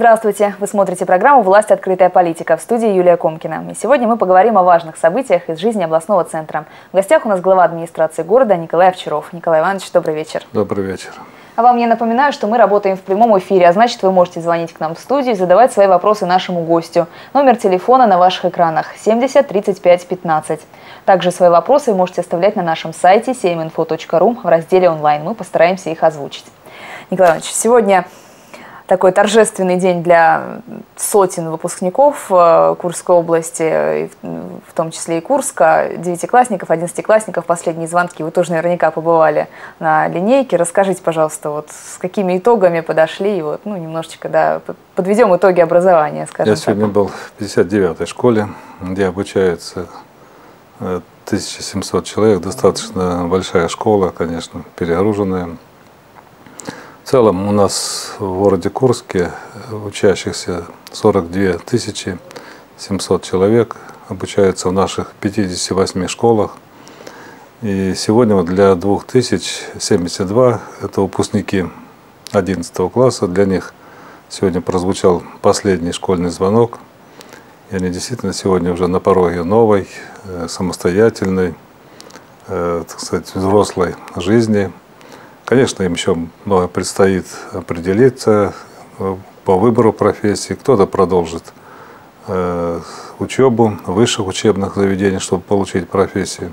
Здравствуйте! Вы смотрите программу «Власть. Открытая политика» в студии Юлия Комкина. И сегодня мы поговорим о важных событиях из жизни областного центра. В гостях у нас глава администрации города Николай Овчаров. Николай Иванович, добрый вечер. Добрый вечер. А вам я напоминаю, что мы работаем в прямом эфире, а значит вы можете звонить к нам в студию и задавать свои вопросы нашему гостю. Номер телефона на ваших экранах 70 35 15. Также свои вопросы вы можете оставлять на нашем сайте seminfo.ru в разделе онлайн. Мы постараемся их озвучить. Николай Иванович, сегодня такой торжественный день для сотен выпускников э, Курской области, в том числе и Курска, девятиклассников, одиннадцатиклассников. Последние звонки вы тоже наверняка побывали на линейке. Расскажите, пожалуйста, вот с какими итогами подошли, и вот, ну, немножечко, да, подведем итоги образования, скажем Я так. сегодня был в 59-й школе, где обучаются 1700 э, человек, достаточно большая школа, конечно, перегруженная. Целом у нас в городе Курске учащихся 42 тысячи 700 человек обучаются в наших 58 школах. И сегодня вот для 2072 это выпускники 11 класса. Для них сегодня прозвучал последний школьный звонок. И они действительно сегодня уже на пороге новой, э, самостоятельной, э, так сказать, взрослой жизни – Конечно, им еще много предстоит определиться э, по выбору профессии. Кто-то продолжит э, учебу в высших учебных заведениях, чтобы получить профессию.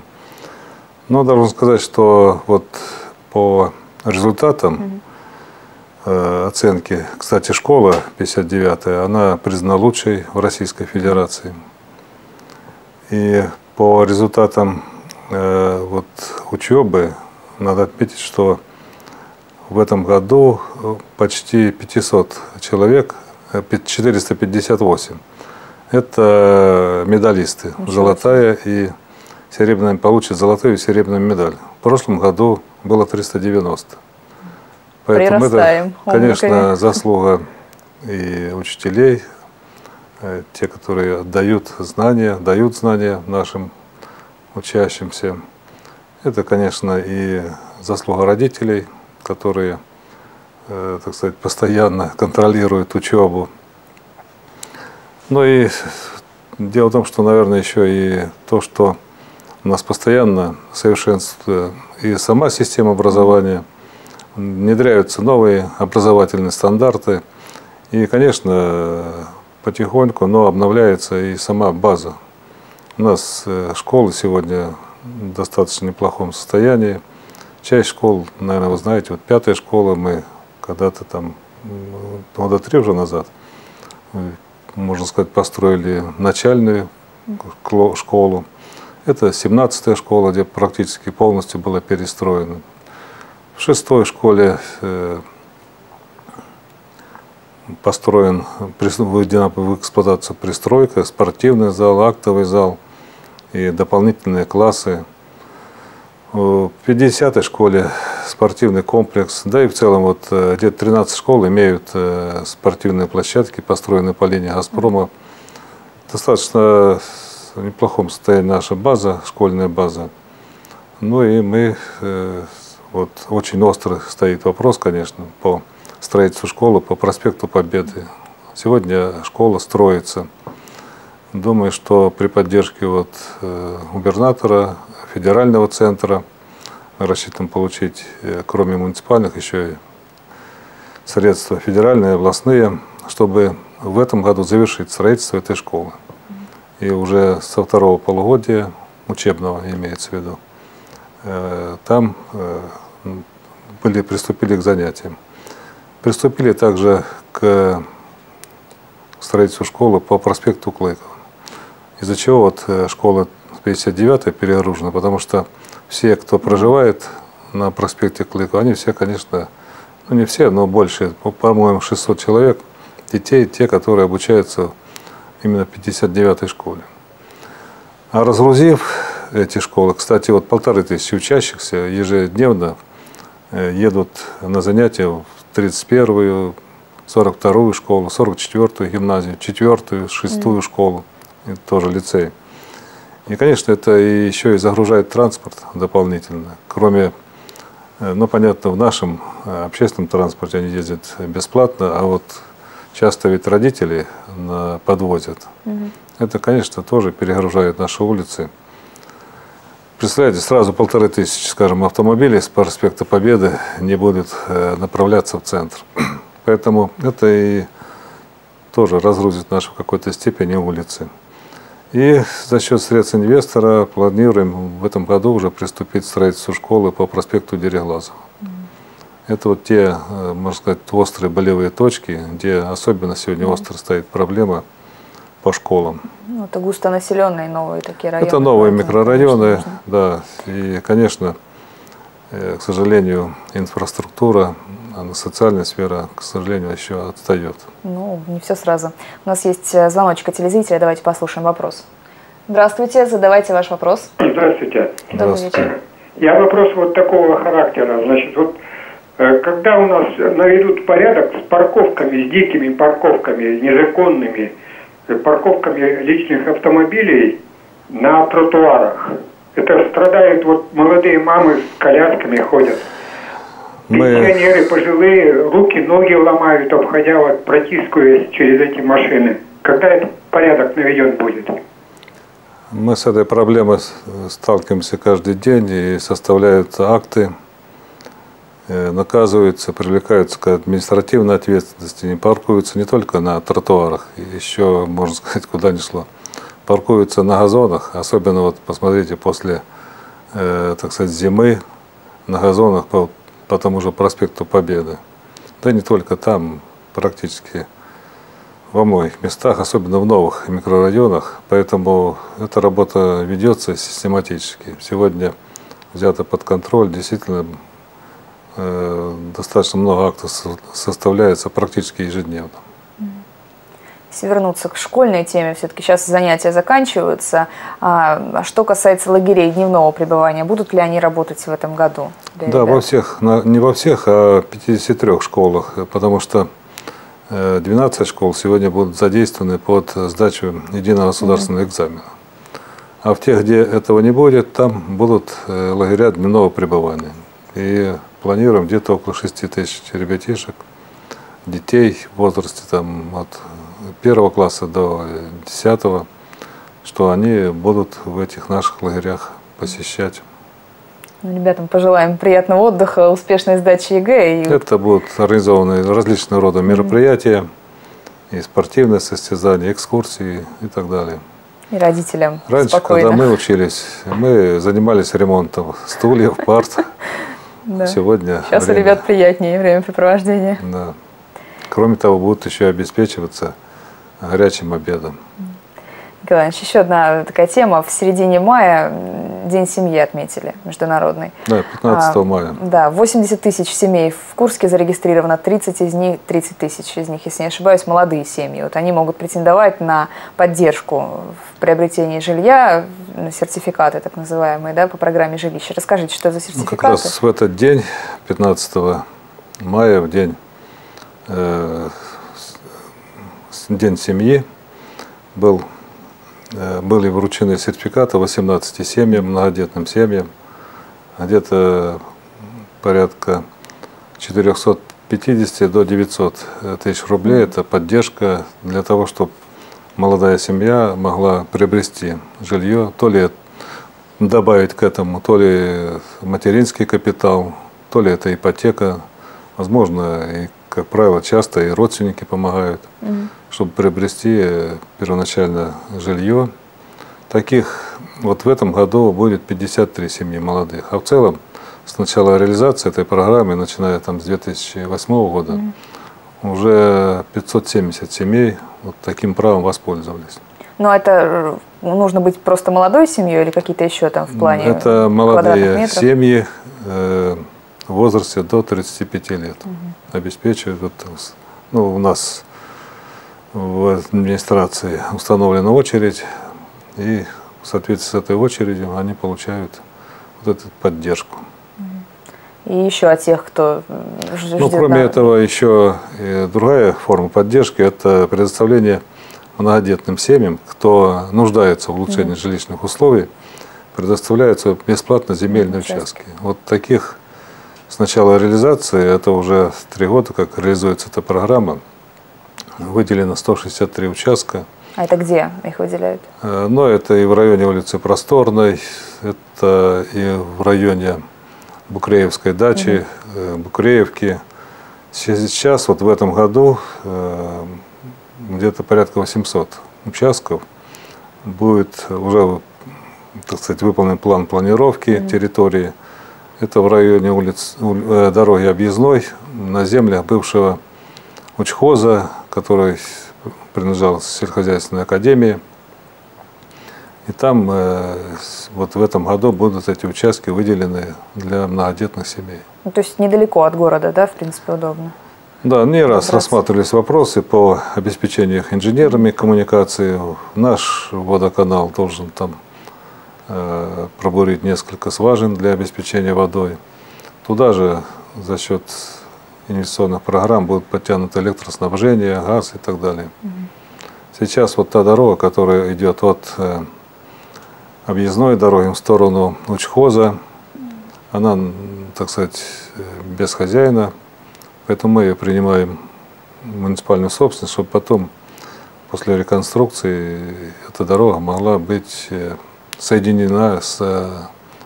Но должен сказать, что вот по результатам э, оценки, кстати, школа 59-я, она признана лучшей в Российской Федерации. И по результатам э, вот, учебы надо отметить, что в этом году э, почти 500 человек, 458. Э, Это медалисты. Ничего золотая и серебряная, получат золотую и серебряную медаль. В прошлом году было 390. Поэтому это, конечно, заслуга и учителей, э, те, которые дают знания, дают знания нашим учащимся. Это, конечно, и заслуга родителей – которые, э, так сказать, постоянно контролируют учебу. Ну и дело в том, что, наверное, еще и то, что у нас постоянно совершенствуется и сама система образования, внедряются новые образовательные стандарты. И, конечно, потихоньку, но обновляется и сама база. У нас э, школы сегодня в достаточно неплохом состоянии. Часть школ, наверное, вы знаете, вот пятая школа, мы когда-то там, года три уже назад, можно сказать, построили начальную школу. Это 17-я школа, где практически полностью была перестроена. В шестой школе э, построен, введена в эксплуатацию пристройка, спортивный зал, актовый зал и дополнительные классы в 50-й школе спортивный комплекс, да и в целом вот э, где-то 13 школ имеют э, спортивные площадки, построенные по линии «Газпрома». Достаточно в неплохом состоянии наша база, школьная база. Ну и мы, э, вот очень острый стоит вопрос, конечно, по строительству школы по проспекту Победы. Сегодня школа строится. Думаю, что при поддержке вот губернатора федерального центра. Мы рассчитываем получить, э, кроме муниципальных, еще и средства федеральные, областные, чтобы в этом году завершить строительство этой школы. И уже со второго полугодия, учебного имеется в виду, э, там э, были, приступили к занятиям. Приступили также к строительству школы по проспекту Клыкова. Из-за чего вот школа 59-я перегружена, потому что все, кто проживает на проспекте Клыкова, они все, конечно, ну не все, но больше, по-моему, 600 человек, детей, те, которые обучаются именно в 59-й школе. А разгрузив эти школы, кстати, вот полторы тысячи учащихся ежедневно э, едут на занятия в 31-ю, 42-ю школу, 44-ю гимназию, 4-ю, 6-ю школу, тоже лицей. И, конечно, это еще и загружает транспорт дополнительно. Кроме, э, ну, понятно, в нашем э, общественном транспорте они ездят бесплатно, а вот часто ведь родители подвозят. Угу. Это, конечно, тоже перегружает наши улицы. Представляете, сразу полторы тысячи, скажем, автомобилей с проспекта Победы не будет э, направляться в центр. Поэтому это и тоже разгрузит наши в какой-то степени улицы. И за счет средств инвестора планируем в этом году уже приступить к строительству школы по проспекту Дереглазова. Это вот те, э, можно сказать, острые болевые точки, где особенно сегодня остро стоит проблема по школам. Ну, это густонаселенные новые такие районы. Это новые микрорайоны, да. И, конечно, э, к сожалению, инфраструктура, социальная сфера, к сожалению, еще отстает. Ну, не все сразу. У нас есть э, звоночка телезрителя, давайте послушаем вопрос. Здравствуйте, задавайте ваш вопрос. Здравствуйте. Здравствуйте. Я вопрос вот такого характера. Значит, вот э, когда у нас наведут порядок с парковками, с дикими парковками, незаконными, парковками личных автомобилей на тротуарах. Это страдают вот молодые мамы с колясками ходят. Мы... Пенсионеры пожилые руки, ноги ломают, обходя вот протискиваясь через эти машины. Когда этот порядок наведен будет? Мы с этой проблемой сталкиваемся каждый день и составляют акты Э, наказываются, привлекаются к административной ответственности, не паркуются не только на тротуарах, еще, можно сказать, куда ни шло, паркуются на газонах, особенно вот посмотрите после, э, так сказать, зимы на газонах по, тому же проспекту Победы. Да не только там, практически во многих местах, особенно в новых микрорайонах, поэтому эта работа ведется систематически. Сегодня взято под контроль действительно Э, достаточно много актов составляется практически ежедневно. Если вернуться к школьной теме, все-таки сейчас занятия заканчиваются. А, а что касается лагерей дневного пребывания, будут ли они работать в этом году? Да, ребят? во всех, не во всех, а в 53 школах, потому что 12 э, школ сегодня будут задействованы под сдачу единого государственного mm-hmm. экзамена. А в тех, где этого не будет, там будут э, лагеря дневного пребывания. И планируем где-то около 6 тысяч ребятишек, детей в возрасте там, от первого класса до десятого, что они будут в этих наших лагерях посещать. Ну, ребятам пожелаем приятного отдыха, успешной сдачи ЕГЭ. И... Это будут организованы различного рода мероприятия, и спортивные состязания, экскурсии и так далее. И родителям Раньше, спокойно. когда мы учились, мы занимались ремонтом стульев, парт. Сегодня Сейчас у ребят приятнее времяпрепровождение. Да. Кроме того, будут еще обеспечиваться горячим обедом. Николай еще одна такая тема. В середине мая День семьи отметили, международный. Да, 15 а, мая. Да, 80 тысяч семей в Курске зарегистрировано, 30 из них, 30 тысяч из них, если не ошибаюсь, молодые семьи. Вот они могут претендовать на поддержку в приобретении жилья, на сертификаты так называемые, да, по программе жилища. Расскажите, что за сертификаты? Ну, как раз в этот день, 15 мая, в день, э, день семьи, был Э, были вручены сертификаты 18 семьям, многодетным семьям, где-то порядка 450 до 900 тысяч рублей. Это поддержка для того, чтобы молодая семья могла приобрести жилье, то ли добавить к этому, то ли материнский капитал, то ли это ипотека. Возможно, и, как правило, часто и родственники помогают. Mm чтобы приобрести э, первоначально жилье. Таких вот в этом году будет 53 семьи молодых. А в целом с начала реализации этой программы, начиная там с 2008 года, mm уже 570 семей вот таким правом воспользовались. Но это э, нужно быть просто молодой семьей или какие-то еще там в плане Это молодые семьи э, в возрасте до 35 лет. Угу. Обеспечивают. Вот, ну, у нас в администрации установлена очередь, и в соответствии с этой очередью они получают вот эту поддержку. И еще от тех, кто ждет... Ну, кроме на... этого, еще другая форма поддержки – это предоставление многодетным семьям, кто нуждается в улучшении mm жилищных условий, предоставляются бесплатно земельные участки. участки. Вот таких с начала реализации, это уже три года, как реализуется эта программа, выделено 163 участка. А это где их выделяют? Ну, это и в районе улицы Просторной, это и в районе Букреевской дачи, угу. Букреевки. Сейчас, вот в этом году, где-то порядка 800 участков будет уже, так сказать, выполнен план планировки mm-hmm. территории. Это в районе улиц, э, дороги объездной на землях бывшего учхоза, который принадлежал сельскохозяйственной академии. И там э, вот в этом году будут эти участки выделены для многодетных семей. Ну, то есть недалеко от города, да, в принципе, удобно? Да, не раз рассматривались вопросы по обеспечению их инженерами коммуникации. Наш водоканал должен там пробурить несколько скважин для обеспечения водой. Туда же за счет инвестиционных программ будет подтянуто электроснабжение, газ и так далее. Угу. Сейчас вот та дорога, которая идет от э, объездной дороги в сторону Учхоза, она, так сказать, э, без хозяина, Поэтому мы ее принимаем в муниципальную собственность, чтобы потом, после реконструкции, эта дорога могла быть э, соединена с э,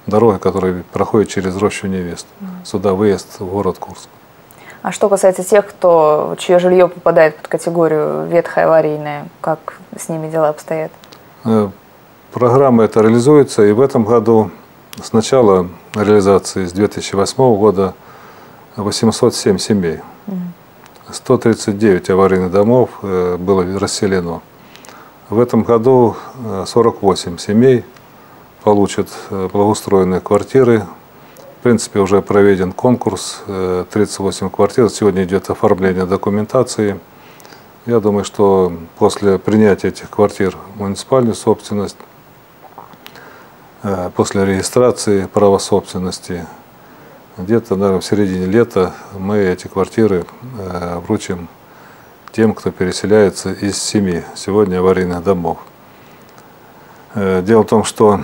дорогой, которая проходит через рощу невест. Сюда выезд в город Курск. А что касается тех, кто, чье жилье попадает под категорию ветхое аварийное, как с ними дела обстоят? Э, программа эта реализуется, и в этом году с начала реализации, с 2008 года, 807 семей. 139 аварийных домов э, было расселено. В этом году 48 э, семей получат э, благоустроенные квартиры. В принципе, уже проведен конкурс, 38 квартир. Сегодня идет оформление документации. Я думаю, что после принятия этих квартир в муниципальную собственность, после регистрации права собственности, где-то, наверное, в середине лета мы эти квартиры э, вручим тем, кто переселяется из семи сегодня аварийных домов. Э, дело в том, что э,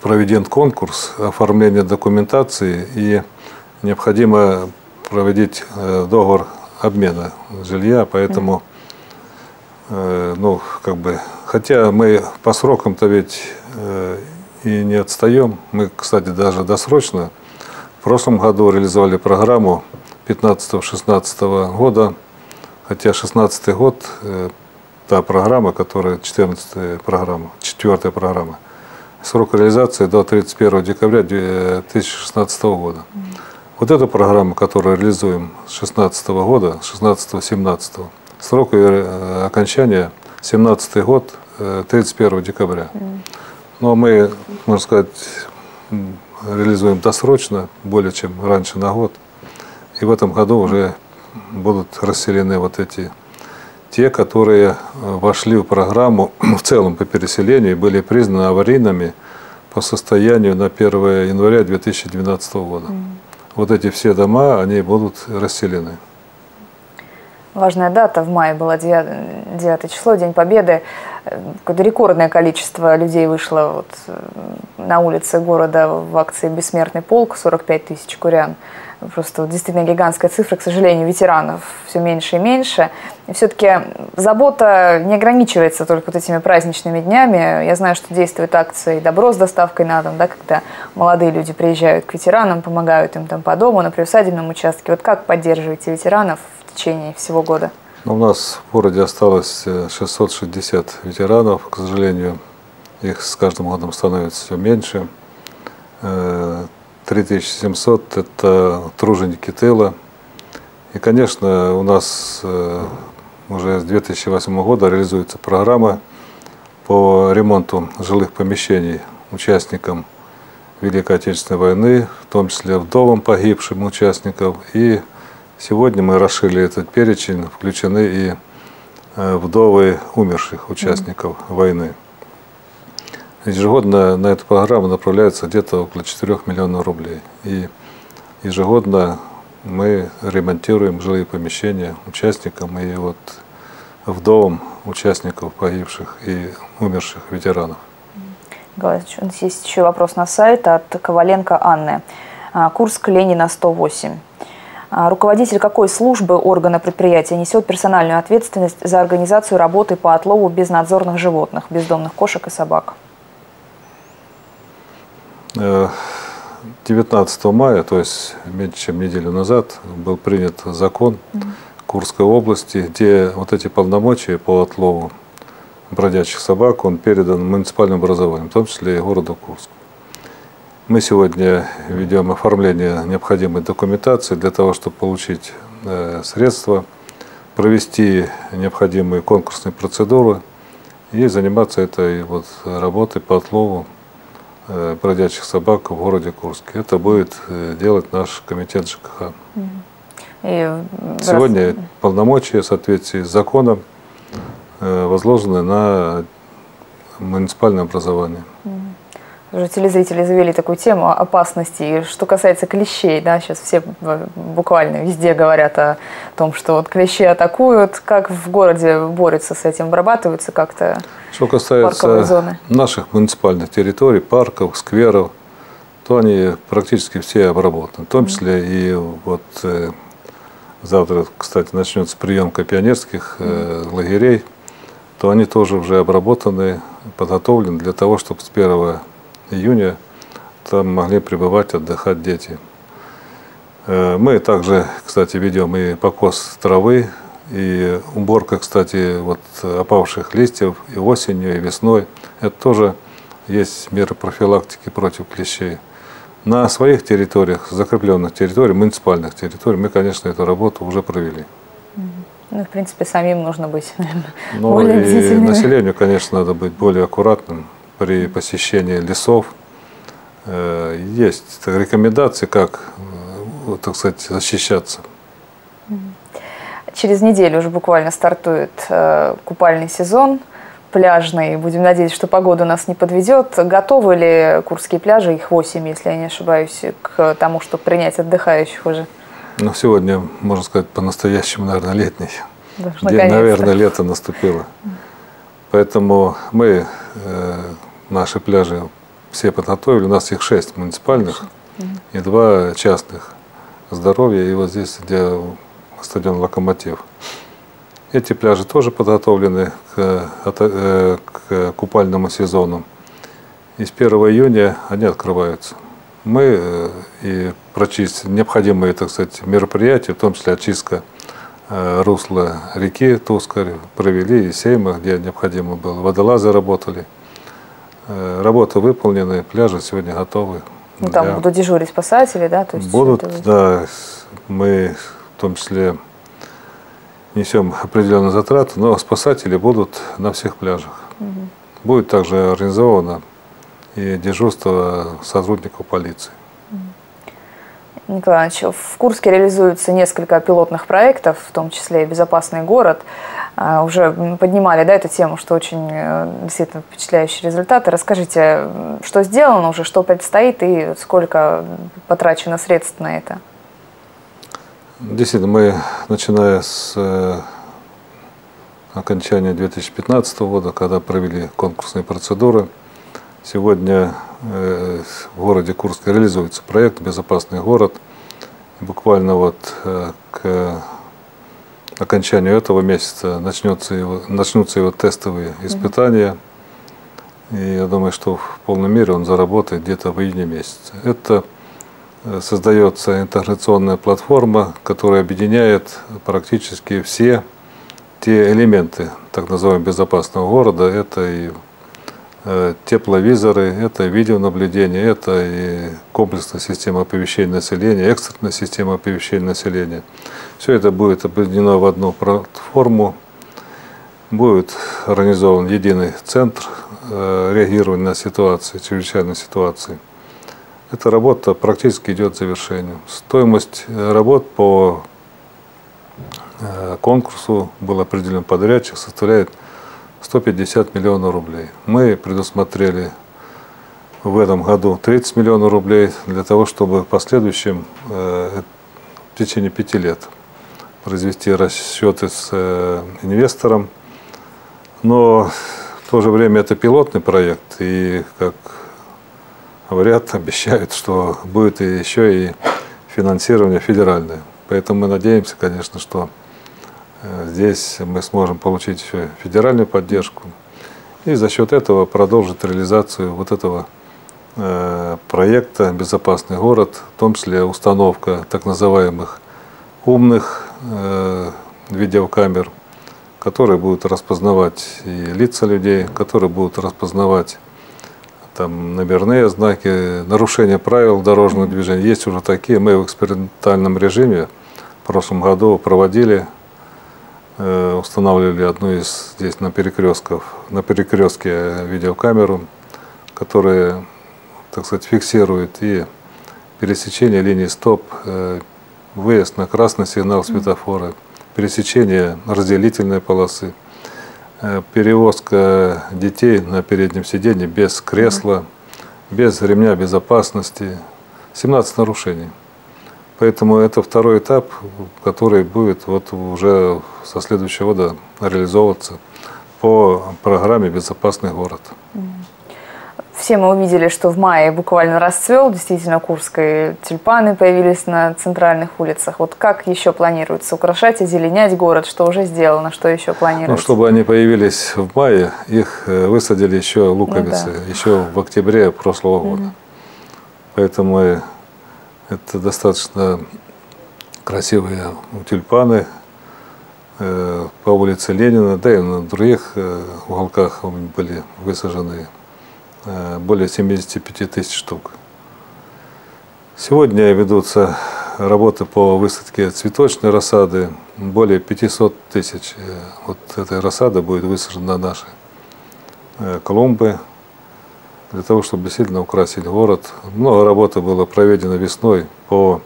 проведен конкурс оформления документации и необходимо проводить договор обмена жилья, поэтому, ну, как бы, хотя мы по срокам-то ведь и не отстаем. Мы, кстати, даже досрочно в прошлом году реализовали программу 15-16 года, хотя 16 год э, та программа, которая 14 программа, 4 программа, срок реализации до 31 декабря 2016 года. Вот эта программа, которую реализуем с 16 года, 16-17, срок ее э, окончания 17 год, 31 э, декабря. Но мы, можно сказать, реализуем досрочно, более чем раньше на год. И в этом году уже будут расселены вот эти те, которые э, вошли в программу в целом по переселению и были признаны аварийными по состоянию на 1 января 2012 года. Mm. Вот эти все дома, они будут расселены. Важная дата в мае была 9, 9 число, День Победы. Какое-то рекордное количество людей вышло вот э, на улице города в акции «Бессмертный полк», 45 тысяч курян. Просто вот действительно гигантская цифра, к сожалению, ветеранов все меньше и меньше. И все-таки забота не ограничивается только вот этими праздничными днями. Я знаю, что действует акция «Добро» с доставкой на дом, да, когда молодые люди приезжают к ветеранам, помогают им там по дому, на приусадебном участке. Вот как поддерживаете ветеранов в течение всего года? У нас в городе осталось 660 э, ветеранов. К сожалению, их с каждым годом становится все меньше. 3700 э, – это труженики тыла. И, конечно, у нас э, уже с 2008 года реализуется программа по ремонту жилых помещений участникам Великой Отечественной войны, в том числе вдовам погибшим участников и Сегодня мы расширили этот перечень, включены и э, вдовы умерших участников mm-hmm. войны. Ежегодно на эту программу направляется где-то около 4 миллионов рублей. И ежегодно мы ремонтируем жилые помещения участникам и вот вдовам участников погибших и умерших ветеранов. у нас есть еще вопрос на сайт от Коваленко Анны. А, Курск Ленина 108. А руководитель какой службы органа предприятия несет персональную ответственность за организацию работы по отлову безнадзорных животных, бездомных кошек и собак? 19 э, мая, то есть меньше чем неделю назад, был принят закон Курской области, где вот эти полномочия по отлову бродячих собак, он передан муниципальным образованием, в том числе и городу Курску. Мы сегодня ведем оформление необходимой документации для того, чтобы получить э, средства, провести необходимые конкурсные процедуры и заниматься этой вот работой по отлову э, бродячих собак в городе Курске. Это будет э, делать наш комитет ЖКХ. И Сегодня раз... полномочия в соответствии с законом возложены на муниципальное образование. Уже телезрители завели такую тему опасности. Что касается клещей, да, сейчас все буквально везде говорят о том, что вот клещи атакуют. Как в городе борются с этим? Обрабатываются как-то Что касается зоны? наших муниципальных территорий, парков, скверов, то они практически все обработаны. В том числе mm -hmm. и вот э, завтра, кстати, начнется приемка пионерских э, лагерей, то они тоже уже обработаны, подготовлены для того, чтобы с 1 июня там могли пребывать, отдыхать дети. Э, мы также, кстати, ведем и покос травы, и уборка, кстати, вот опавших листьев и осенью, и весной. Это тоже есть меры профилактики против клещей. На своих территориях, закрепленных территориях, муниципальных территориях, мы, конечно, эту работу уже провели. Ну, в принципе, самим нужно быть ну, более и населению, конечно, надо быть более аккуратным при посещении лесов. Э, есть рекомендации, как, э, так сказать, защищаться. Через неделю уже буквально стартует э, купальный сезон пляжный. Будем надеяться, что погода нас не подведет. Готовы ли курские пляжи, их 8, если я не ошибаюсь, к тому, чтобы принять отдыхающих уже? Ну, сегодня, можно сказать, по-настоящему, наверное, летний. Да, День, наверное, лето наступило. Поэтому мы наши пляжи все подготовили. У нас их шесть муниципальных и два частных. Здоровье и вот здесь, где стадион «Локомотив». Эти пляжи тоже подготовлены к, э, к купальному сезону. И с 1 июня они открываются. Мы э, и прочистили необходимые, так сказать, мероприятия, в том числе очистка э, русла реки Тускарь, провели и Сейма, где необходимо было. Водолазы работали. Э, работа выполнены, пляжи сегодня готовы. Ну, там для... будут дежурить спасатели, да? То есть будут, это... да. Мы в том числе несем определенные затраты, но спасатели будут на всех пляжах. Угу. Будет также организовано и дежурство сотрудников полиции. Николай Иванович, в Курске реализуется несколько пилотных проектов, в том числе «Безопасный город». А, уже поднимали да, эту тему, что очень э, действительно впечатляющие результаты. Расскажите, что сделано уже, что предстоит и сколько потрачено средств на это? Действительно, мы, начиная с э, окончания 2015 года, когда провели конкурсные процедуры, сегодня в городе Курске реализуется проект «Безопасный город». Буквально вот к окончанию этого месяца начнется его, начнутся его тестовые испытания. И я думаю, что в полной мере он заработает где-то в июне месяце. Это э, создается интеграционная платформа, которая объединяет практически все те элементы так называемого безопасного города. Это и Э, тепловизоры, это видеонаблюдение, это и комплексная система оповещения населения, экстренная система оповещения населения. Все это будет объединено в одну платформу, будет организован единый центр э, реагирования на ситуации, чрезвычайной ситуации. Эта работа практически идет к завершению. Стоимость работ по э, конкурсу был определен подрядчик, составляет 150 миллионов рублей. Мы предусмотрели в этом году 30 миллионов рублей для того, чтобы в последующем, э, в течение пяти лет, произвести расчеты с э, инвестором. Но в то же время это пилотный проект, и, как говорят, обещают, что будет еще и финансирование федеральное. Поэтому мы надеемся, конечно, что здесь мы сможем получить федеральную поддержку и за счет этого продолжить реализацию вот этого э, проекта «Безопасный город», в том числе установка так называемых умных э, видеокамер, которые будут распознавать и лица людей, которые будут распознавать там номерные знаки, нарушение правил дорожного движения. Есть уже такие. Мы в экспериментальном режиме в прошлом году проводили, э, устанавливали одну из здесь на перекрестках, на перекрестке видеокамеру, которая, так сказать, фиксирует и пересечение линии стоп, э, выезд на красный сигнал светофора, пересечение разделительной полосы, Э, перевозка детей на переднем сиденье без кресла, без ремня безопасности. 17 нарушений. Поэтому это второй этап, который будет вот уже со следующего года реализовываться по программе «Безопасный город». Все мы увидели, что в мае буквально расцвел действительно Курской. Тюльпаны появились на центральных улицах. Вот как еще планируется украшать, озеленять город? Что уже сделано, что еще планируется? Ну, чтобы они появились в мае, их э, высадили еще луковицы, ну, да. еще в октябре прошлого года. Угу. Поэтому это достаточно красивые тюльпаны э, по улице Ленина, да и на других э, уголках были высажены Э, более 75 тысяч штук. Сегодня ведутся работы по высадке цветочной рассады. Более 500 тысяч э, вот этой рассады будет высажена на наши э, клумбы для того, чтобы действительно украсить город. Много работы было проведено весной по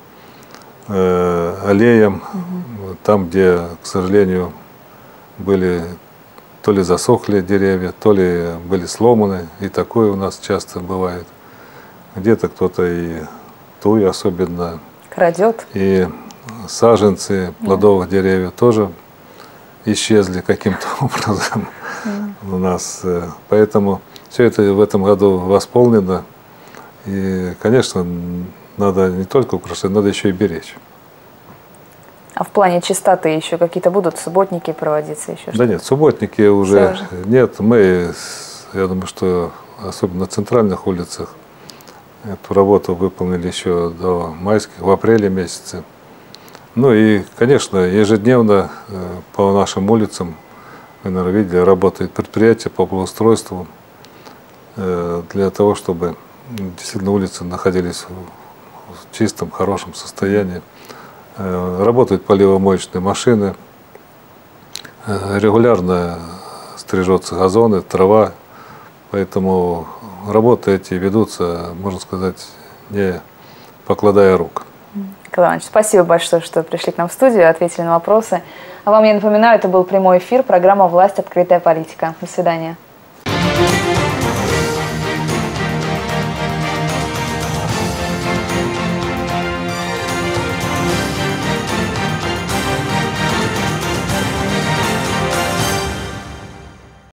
э, аллеям, угу. там, где, к сожалению, были то ли засохли деревья, то ли были сломаны, и такое у нас часто бывает. Где-то кто-то и туй особенно. Крадет. И саженцы плодовых да. деревьев тоже исчезли каким-то образом да. у нас. Э, поэтому все это в этом году восполнено. И, конечно, надо не только украшать, надо еще и беречь. А в плане чистоты еще какие-то будут субботники проводиться еще? Да нет, субботники уже, уже нет. Мы, я думаю, что особенно на центральных улицах эту работу выполнили еще до майских, в апреле месяце. Ну и, конечно, ежедневно э, по нашим улицам, вы, наверное, видели, работает предприятие по благоустройству для того, чтобы действительно улицы находились в чистом, хорошем состоянии. Э, работают поливомоечные машины, э, регулярно стрижется газоны, трава, поэтому работы эти ведутся, можно сказать, не покладая рук. Николай спасибо большое, что пришли к нам в студию, ответили на вопросы. А вам я напоминаю, это был прямой эфир, программа «Власть. Открытая политика». До свидания.